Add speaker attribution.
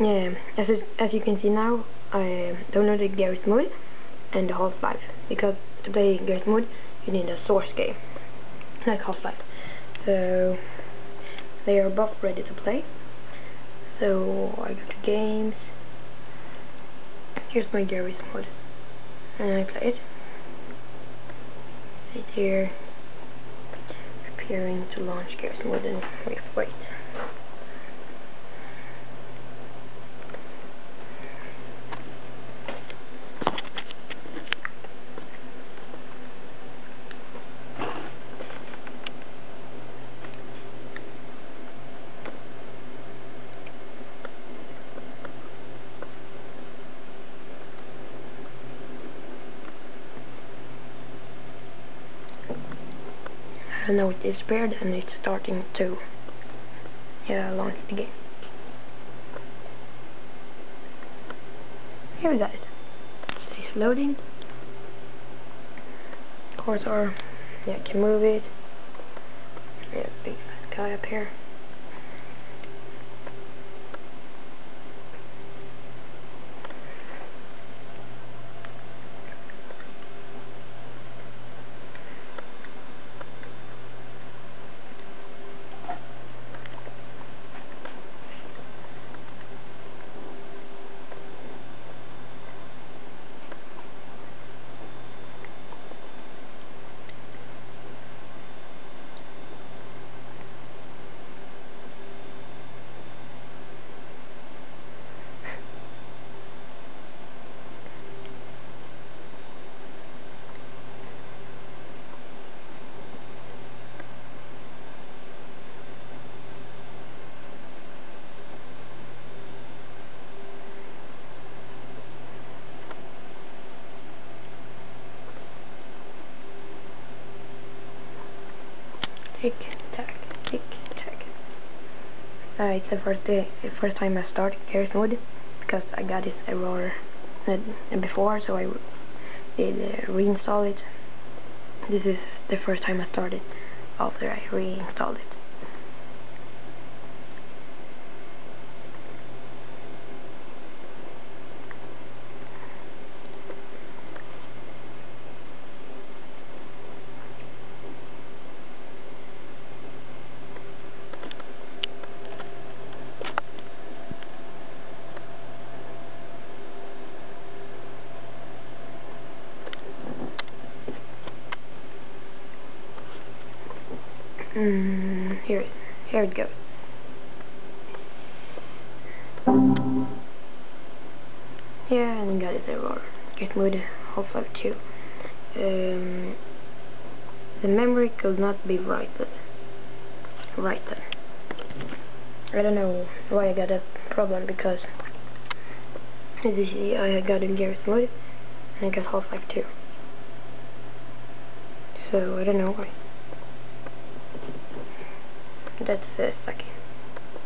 Speaker 1: yeah, as, it, as you can see now, I um, downloaded Garry's Mod and the Half-Life. Because to play Garry's Mod, you need a source game, like Half-Life. So, they are both ready to play. So, I go to Games. Here's my Garry's Mod. And I play it. Right here. Preparing to launch Garry's Mod and wait, wait. And now it is paired and it's starting to yeah, launch the game. Here we it. It's loading. Cursor, yeah, I can move it. Yeah, big guy up here. Tick tack, tick tack. Uh, it's the first day, the first time I start Garry's Mod because I got this error uh, before, so I did uh, reinstall it. This is the first time I started after I reinstalled it. Mm, here, here it goes. Yeah, and got it error. Get mode Half-Life 2. Um, the memory could not be righted. Righted. I don't know why I got a problem because as you I got in Garry's Mod and I got Half-Life 2. So I don't know why. That's the second.